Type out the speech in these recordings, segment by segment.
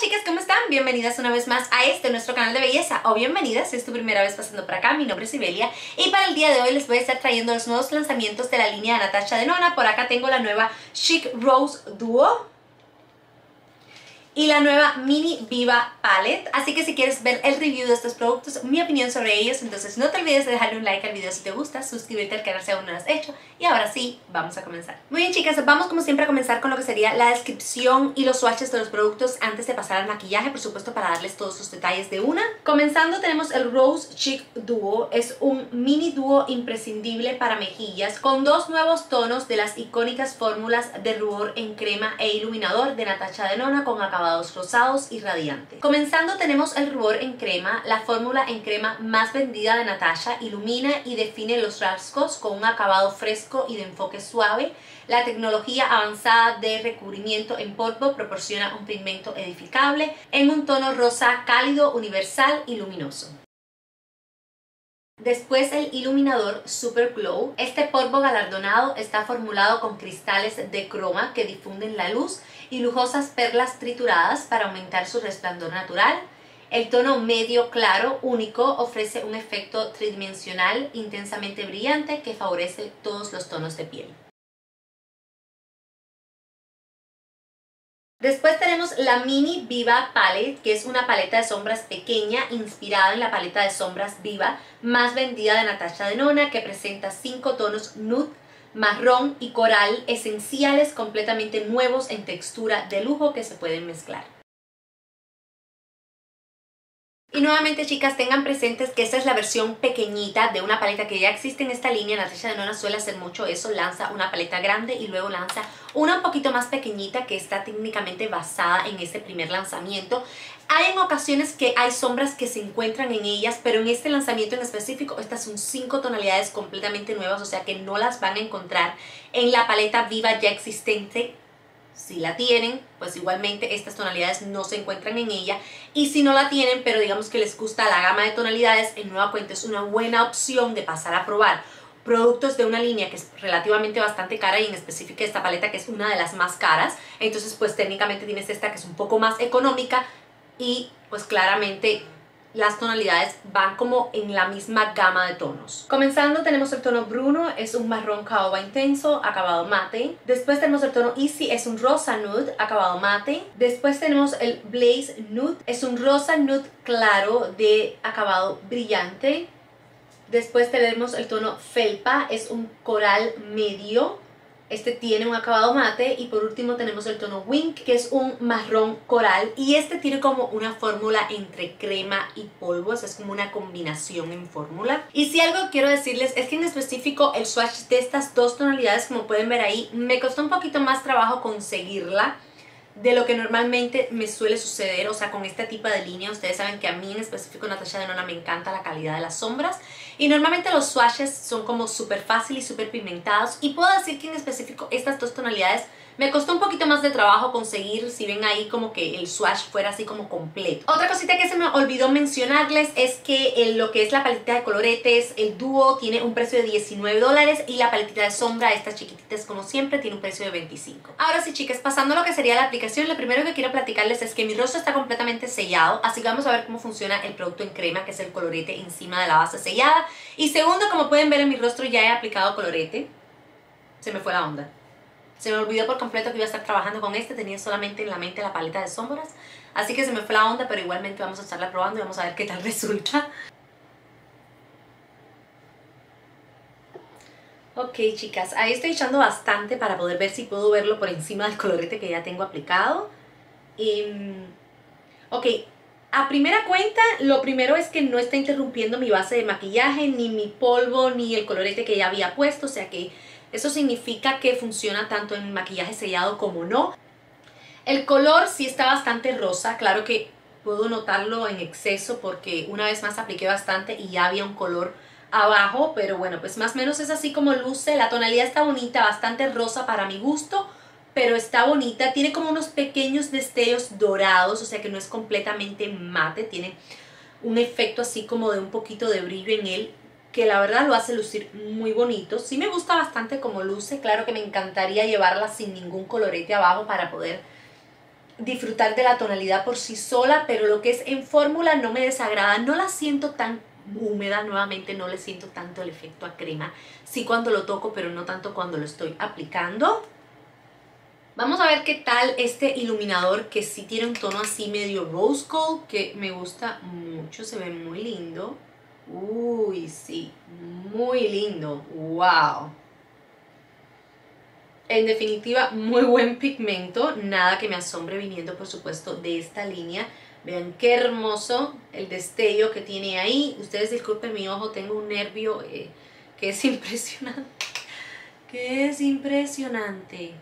Chicas, ¿cómo están? Bienvenidas una vez más a este nuestro canal de belleza o bienvenidas si es tu primera vez pasando por acá, mi nombre es Sibelia y para el día de hoy les voy a estar trayendo los nuevos lanzamientos de la línea de Natasha Denona por acá tengo la nueva Chic Rose Duo y la nueva Mini Viva Palette. Así que si quieres ver el review de estos productos, mi opinión sobre ellos, entonces no te olvides de dejarle un like al video si te gusta, suscribirte al canal si aún no lo has hecho. Y ahora sí, vamos a comenzar. Muy bien chicas, vamos como siempre a comenzar con lo que sería la descripción y los swatches de los productos antes de pasar al maquillaje, por supuesto para darles todos sus detalles de una. Comenzando tenemos el Rose Chic Duo, es un mini dúo imprescindible para mejillas con dos nuevos tonos de las icónicas fórmulas de rubor en crema e iluminador de Natasha Denona con acabado rosados y radiantes. Comenzando tenemos el rubor en crema, la fórmula en crema más vendida de Natasha, ilumina y define los rasgos con un acabado fresco y de enfoque suave. La tecnología avanzada de recubrimiento en polvo proporciona un pigmento edificable en un tono rosa cálido, universal y luminoso. Después el iluminador Super Glow. Este polvo galardonado está formulado con cristales de croma que difunden la luz y lujosas perlas trituradas para aumentar su resplandor natural. El tono medio claro único ofrece un efecto tridimensional intensamente brillante que favorece todos los tonos de piel. Después tenemos la Mini Viva Palette, que es una paleta de sombras pequeña inspirada en la paleta de sombras Viva más vendida de Natasha Denona, que presenta cinco tonos nude, marrón y coral esenciales completamente nuevos en textura de lujo que se pueden mezclar. Y nuevamente chicas, tengan presentes que esta es la versión pequeñita de una paleta que ya existe en esta línea. Natasha Denona suele hacer mucho eso, lanza una paleta grande y luego lanza una un poquito más pequeñita que está técnicamente basada en este primer lanzamiento. Hay en ocasiones que hay sombras que se encuentran en ellas, pero en este lanzamiento en específico estas son cinco tonalidades completamente nuevas, o sea que no las van a encontrar en la paleta viva ya existente si la tienen, pues igualmente estas tonalidades no se encuentran en ella. Y si no la tienen, pero digamos que les gusta la gama de tonalidades, en Nueva Cuenta es una buena opción de pasar a probar productos de una línea que es relativamente bastante cara y en específico esta paleta que es una de las más caras. Entonces pues técnicamente tienes esta que es un poco más económica y pues claramente las tonalidades van como en la misma gama de tonos. Comenzando tenemos el tono Bruno, es un marrón caoba intenso, acabado mate. Después tenemos el tono Easy, es un rosa nude, acabado mate. Después tenemos el Blaze Nude, es un rosa nude claro de acabado brillante. Después tenemos el tono Felpa, es un coral medio, este tiene un acabado mate y por último tenemos el tono Wink que es un marrón coral y este tiene como una fórmula entre crema y polvo, es como una combinación en fórmula. Y si algo quiero decirles es que en específico el swatch de estas dos tonalidades como pueden ver ahí me costó un poquito más trabajo conseguirla de lo que normalmente me suele suceder, o sea, con este tipo de línea, ustedes saben que a mí en específico Natasha Denona me encanta la calidad de las sombras. Y normalmente los swatches son como súper fácil y súper pigmentados. Y puedo decir que en específico estas dos tonalidades me costó un poquito más de trabajo conseguir, si ven ahí como que el swatch fuera así como completo. Otra cosita que se me olvidó mencionarles es que lo que es la paletita de coloretes, el dúo tiene un precio de 19 dólares y la paletita de sombra, estas chiquititas como siempre, tiene un precio de 25. Ahora sí chicas, pasando a lo que sería la aplicación, lo primero que quiero platicarles es que mi rostro está completamente sellado, así que vamos a ver cómo funciona el producto en crema, que es el colorete encima de la base sellada. Y segundo, como pueden ver en mi rostro ya he aplicado colorete. Se me fue la onda. Se me olvidó por completo que iba a estar trabajando con este, tenía solamente en la mente la paleta de sombras, así que se me fue la onda, pero igualmente vamos a estarla probando y vamos a ver qué tal resulta. Ok chicas, ahí estoy echando bastante para poder ver si puedo verlo por encima del colorete que ya tengo aplicado. Mm, ok, a primera cuenta, lo primero es que no está interrumpiendo mi base de maquillaje, ni mi polvo, ni el colorete que ya había puesto, o sea que eso significa que funciona tanto en maquillaje sellado como no. El color sí está bastante rosa, claro que puedo notarlo en exceso porque una vez más apliqué bastante y ya había un color abajo, pero bueno, pues más o menos es así como luce. La tonalidad está bonita, bastante rosa para mi gusto, pero está bonita. Tiene como unos pequeños destellos dorados, o sea que no es completamente mate, tiene un efecto así como de un poquito de brillo en él que la verdad lo hace lucir muy bonito. Sí me gusta bastante como luce, claro que me encantaría llevarla sin ningún colorete abajo para poder disfrutar de la tonalidad por sí sola, pero lo que es en fórmula no me desagrada, no la siento tan húmeda, nuevamente no le siento tanto el efecto a crema, sí cuando lo toco, pero no tanto cuando lo estoy aplicando. Vamos a ver qué tal este iluminador que sí tiene un tono así medio rose gold, que me gusta mucho, se ve muy lindo. Uy, sí, muy lindo, wow. En definitiva, muy buen pigmento, nada que me asombre viniendo por supuesto de esta línea. Vean qué hermoso el destello que tiene ahí. Ustedes disculpen mi ojo, tengo un nervio eh, que es impresionante. Que es impresionante.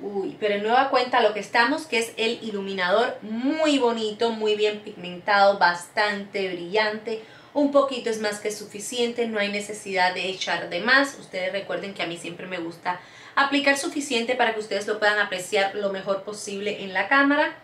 Uy, pero en nueva cuenta lo que estamos, que es el iluminador muy bonito, muy bien pigmentado, bastante brillante. Un poquito es más que suficiente, no hay necesidad de echar de más. Ustedes recuerden que a mí siempre me gusta aplicar suficiente para que ustedes lo puedan apreciar lo mejor posible en la cámara.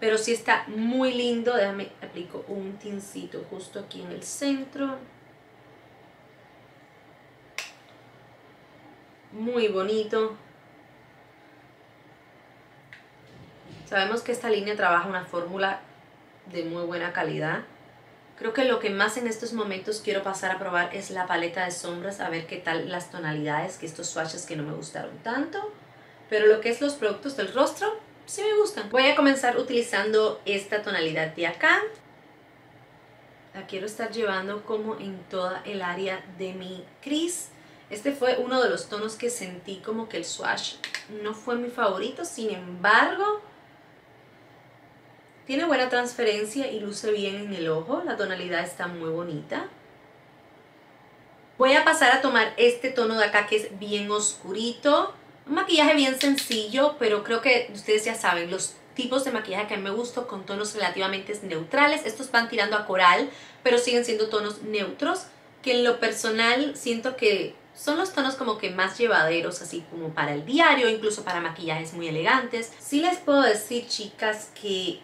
Pero sí está muy lindo. Déjame, aplico un tincito justo aquí en el centro. Muy bonito. Sabemos que esta línea trabaja una fórmula de muy buena calidad. Creo que lo que más en estos momentos quiero pasar a probar es la paleta de sombras, a ver qué tal las tonalidades, que estos swatches que no me gustaron tanto. Pero lo que es los productos del rostro, sí me gustan. Voy a comenzar utilizando esta tonalidad de acá. La quiero estar llevando como en toda el área de mi crease. Este fue uno de los tonos que sentí como que el swatch no fue mi favorito. Sin embargo, tiene buena transferencia y luce bien en el ojo. La tonalidad está muy bonita. Voy a pasar a tomar este tono de acá que es bien oscurito. Un maquillaje bien sencillo, pero creo que ustedes ya saben los tipos de maquillaje que a mí me gustan con tonos relativamente neutrales. Estos van tirando a coral, pero siguen siendo tonos neutros, que en lo personal siento que son los tonos como que más llevaderos, así como para el diario, incluso para maquillajes muy elegantes. Sí les puedo decir, chicas, que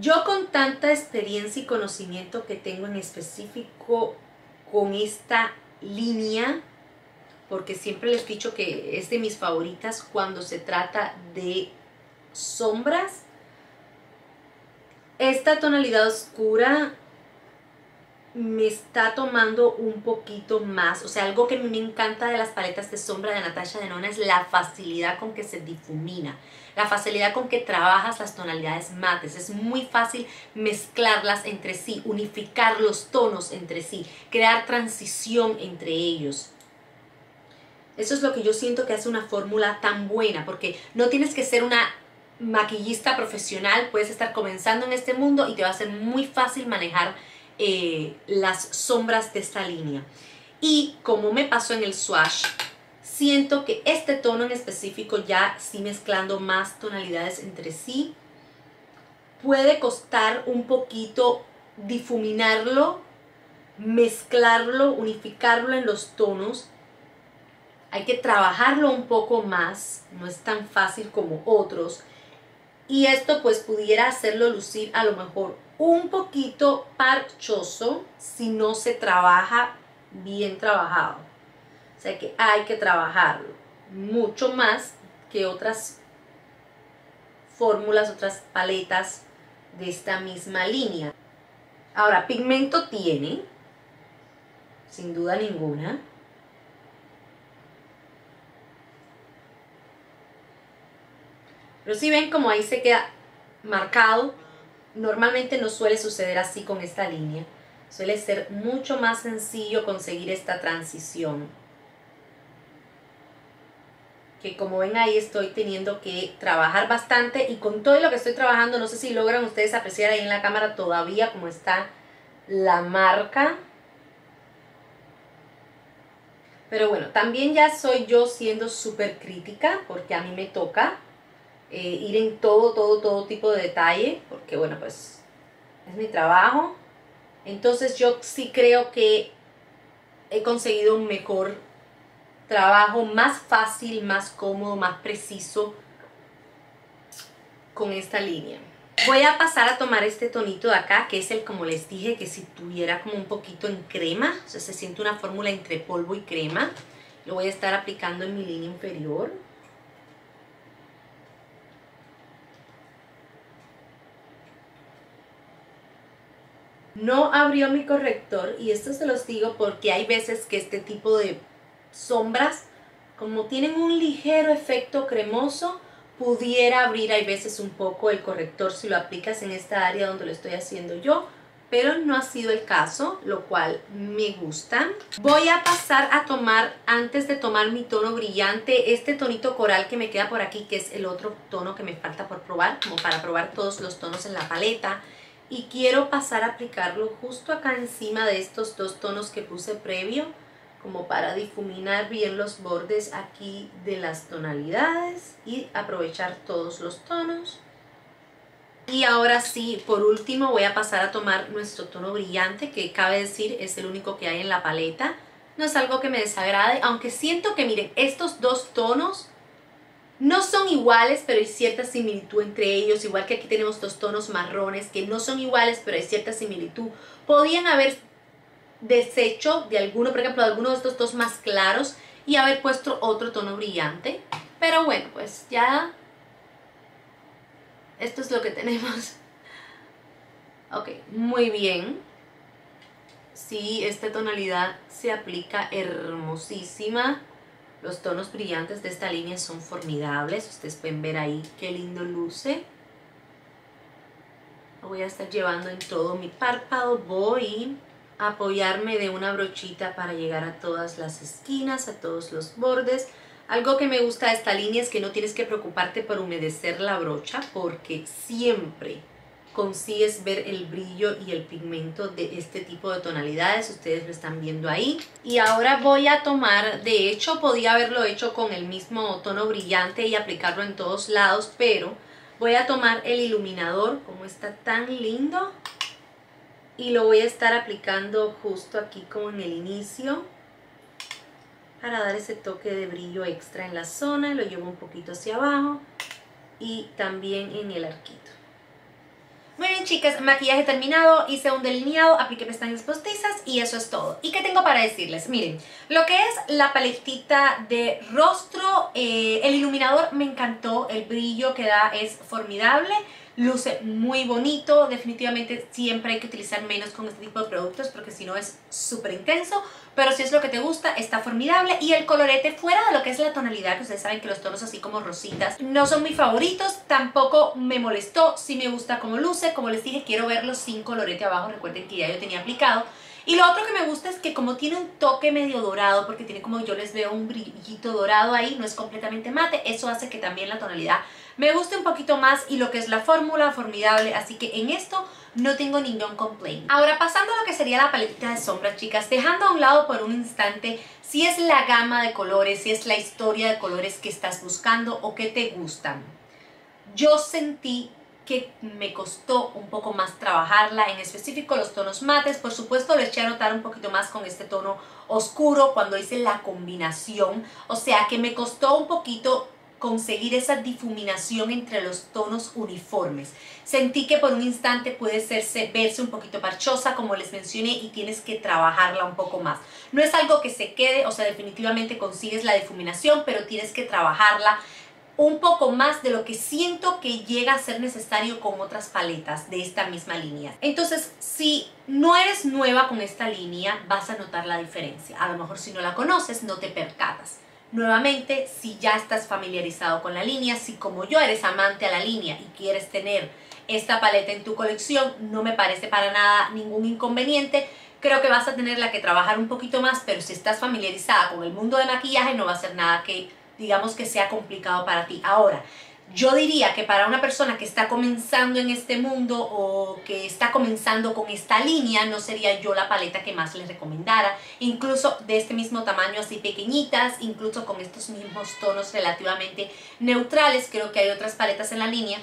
yo con tanta experiencia y conocimiento que tengo en específico con esta línea, porque siempre les he dicho que es de mis favoritas cuando se trata de sombras. Esta tonalidad oscura me está tomando un poquito más, o sea, algo que me encanta de las paletas de sombra de Natasha Denona es la facilidad con que se difumina, la facilidad con que trabajas las tonalidades mates, es muy fácil mezclarlas entre sí, unificar los tonos entre sí, crear transición entre ellos. Eso es lo que yo siento que hace una fórmula tan buena, porque no tienes que ser una maquillista profesional, puedes estar comenzando en este mundo y te va a ser muy fácil manejar eh, las sombras de esta línea. Y como me pasó en el swatch, siento que este tono en específico, ya sí mezclando más tonalidades entre sí, puede costar un poquito difuminarlo, mezclarlo, unificarlo en los tonos hay que trabajarlo un poco más, no es tan fácil como otros. Y esto pues pudiera hacerlo lucir a lo mejor un poquito parchoso si no se trabaja bien trabajado. Que hay que trabajarlo mucho más que otras fórmulas, otras paletas de esta misma línea. Ahora, pigmento tiene, sin duda ninguna. Pero si ven como ahí se queda marcado, normalmente no suele suceder así con esta línea. Suele ser mucho más sencillo conseguir esta transición. Que como ven ahí estoy teniendo que trabajar bastante y con todo lo que estoy trabajando, no sé si logran ustedes apreciar ahí en la cámara todavía cómo está la marca. Pero bueno, también ya soy yo siendo súper crítica porque a mí me toca eh, ir en todo, todo, todo tipo de detalle, porque bueno, pues es mi trabajo. Entonces yo sí creo que he conseguido un mejor trabajo más fácil, más cómodo, más preciso con esta línea. Voy a pasar a tomar este tonito de acá, que es el, como les dije, que si tuviera como un poquito en crema, o sea, se siente una fórmula entre polvo y crema. Lo voy a estar aplicando en mi línea inferior. No abrió mi corrector y esto se los digo porque hay veces que este tipo de sombras, como tienen un ligero efecto cremoso, pudiera abrir hay veces un poco el corrector si lo aplicas en esta área donde lo estoy haciendo yo pero no ha sido el caso, lo cual me gusta. Voy a pasar a tomar, antes de tomar mi tono brillante, este tonito coral que me queda por aquí, que es el otro tono que me falta por probar, como para probar todos los tonos en la paleta. Y quiero pasar a aplicarlo justo acá encima de estos dos tonos que puse previo, como para difuminar bien los bordes aquí de las tonalidades y aprovechar todos los tonos. Y ahora sí, por último voy a pasar a tomar nuestro tono brillante, que cabe decir es el único que hay en la paleta. No es algo que me desagrade, aunque siento que miren, estos dos tonos no son iguales, pero hay cierta similitud entre ellos, igual que aquí tenemos dos tonos marrones que no son iguales, pero hay cierta similitud. Podían haber deshecho de alguno, por ejemplo, de alguno de estos dos más claros y haber puesto otro tono brillante. Pero bueno, pues ya esto es lo que tenemos. Ok, muy bien. Sí, esta tonalidad se aplica hermosísima. Los tonos brillantes de esta línea son formidables. Ustedes pueden ver ahí qué lindo luce. Lo voy a estar llevando en todo mi párpado. Voy apoyarme de una brochita para llegar a todas las esquinas, a todos los bordes. Algo que me gusta de esta línea es que no tienes que preocuparte por humedecer la brocha porque siempre consigues ver el brillo y el pigmento de este tipo de tonalidades, ustedes lo están viendo ahí. Y ahora voy a tomar, de hecho podía haberlo hecho con el mismo tono brillante y aplicarlo en todos lados, pero voy a tomar el iluminador, como está tan lindo, y lo voy a estar aplicando justo aquí como en el inicio para dar ese toque de brillo extra en la zona, lo llevo un poquito hacia abajo y también en el arquito. Muy bien chicas, maquillaje terminado, hice un delineado, apliqué pestañas postizas y eso es todo. ¿Y qué tengo para decirles? Miren, lo que es la paletita de rostro, eh, el iluminador me encantó, el brillo que da es formidable luce muy bonito, definitivamente siempre hay que utilizar menos con este tipo de productos porque si no es súper intenso, pero si es lo que te gusta, está formidable y el colorete fuera de lo que es la tonalidad, que ustedes saben que los tonos así como rositas no son mis favoritos, tampoco me molestó, sí me gusta como luce, como les dije quiero verlo sin colorete abajo, recuerden que ya yo tenía aplicado, y lo otro que me gusta es que como tiene un toque medio dorado, porque tiene como yo les veo un brillito dorado ahí, no es completamente mate, eso hace que también la tonalidad me guste un poquito más y lo que es la fórmula formidable, así que en esto no tengo ningún complaint. Ahora pasando a lo que sería la paletita de sombras, chicas, dejando a un lado por un instante si es la gama de colores, si es la historia de colores que estás buscando o que te gustan. Yo sentí que me costó un poco más trabajarla, en específico los tonos mates, por supuesto lo eché a notar un poquito más con este tono oscuro cuando hice la combinación, o sea que me costó un poquito conseguir esa difuminación entre los tonos uniformes. Sentí que por un instante puede serse, verse un poquito parchosa, como les mencioné, y tienes que trabajarla un poco más. No es algo que se quede, o sea, definitivamente consigues la difuminación, pero tienes que trabajarla un poco más de lo que siento que llega a ser necesario con otras paletas de esta misma línea. Entonces, si no eres nueva con esta línea, vas a notar la diferencia. A lo mejor si no la conoces, no te percatas. Nuevamente, si ya estás familiarizado con la línea, si como yo eres amante a la línea y quieres tener esta paleta en tu colección, no me parece para nada ningún inconveniente. Creo que vas a tenerla que trabajar un poquito más, pero si estás familiarizada con el mundo de maquillaje no va a ser nada que digamos que sea complicado para ti. Ahora, yo diría que para una persona que está comenzando en este mundo o que está comenzando con esta línea, no sería yo la paleta que más les recomendara. Incluso de este mismo tamaño, así pequeñitas, incluso con estos mismos tonos relativamente neutrales, creo que hay otras paletas en la línea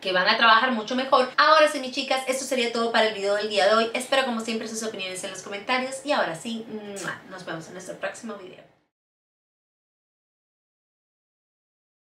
que van a trabajar mucho mejor. Ahora sí, mis chicas, esto sería todo para el video del día de hoy. Espero como siempre sus opiniones en los comentarios y ahora sí, nos vemos en nuestro próximo video.